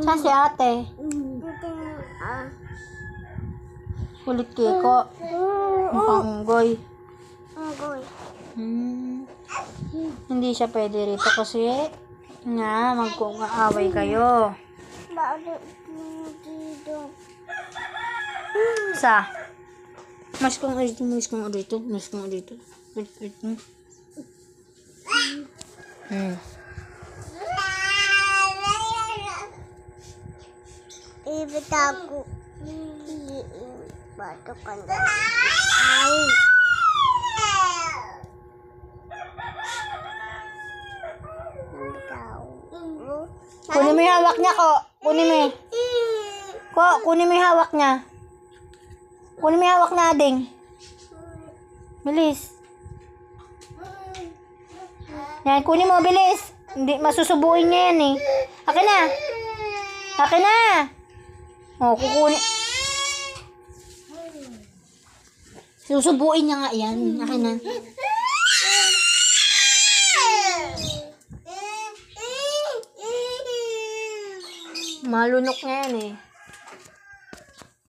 Saan si ate? Kulit kiko. Mukhang unggoy. Hmm. Hindi siya pwede rito kasi nga magkakaaway kayo. Bakit? Sa? Mas kung dito, mas kung dito, mas kung dito. Wait, wait, wait hmm. Hmm. Ibitago. Bato ka na. Ay. Kunin mo yung hawak niya ko. Kunin mo. yung- Ko, kunin mo yung hawak niya. Kunin mo yung hawak na ading. Bilis. Yan, kunin mo, bilis. Hindi, masusubuin niya yan eh. Akin na. Akin na. O, kukunin. Susubuin niya nga yan. Akin na. Malunok nga yan eh.